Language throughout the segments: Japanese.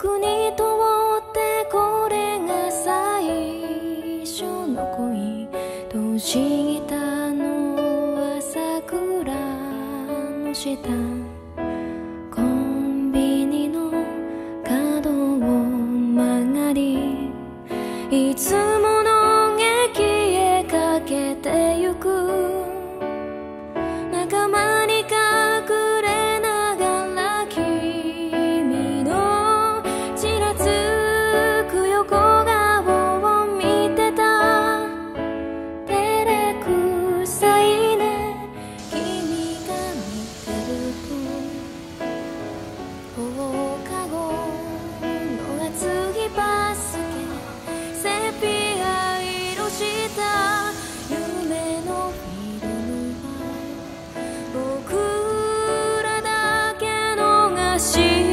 僕にとってこれが最初の恋。閉じたのは桜の下。心。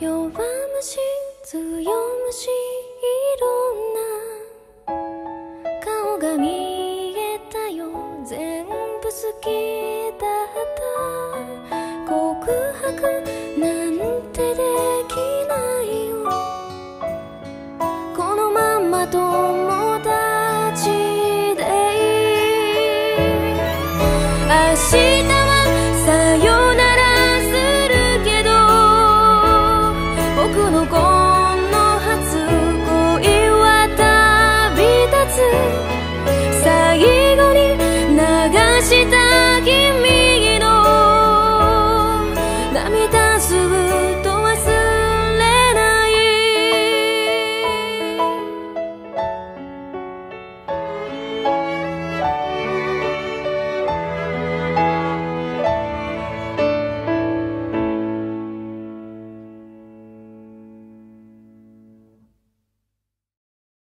弱虫強虫いろんな顔が見えたよ。全部好き。